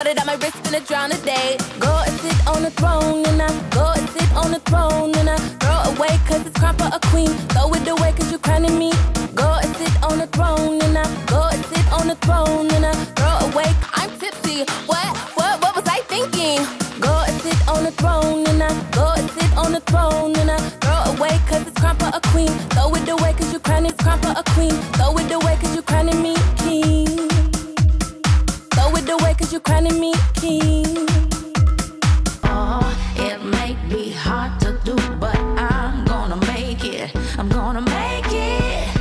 Put it on my wrist and I drown a day. Go and sit on the throne and I go and sit on the throne and I throw away cause it's crap for a queen. Throw it away cause you're crowning me. Go and sit on the throne and I go and sit on the throne and I throw away. I'm tipsy. What? What? What was I thinking? Go and sit on the throne and I go and sit on the throne and I throw away cause it's crap for a queen. Throw it away cause you're crowning crap for a queen. Throw it away cause you're crowning me you crying to me, King? Oh, it might be hard to do, but I'm gonna make it. I'm gonna make it.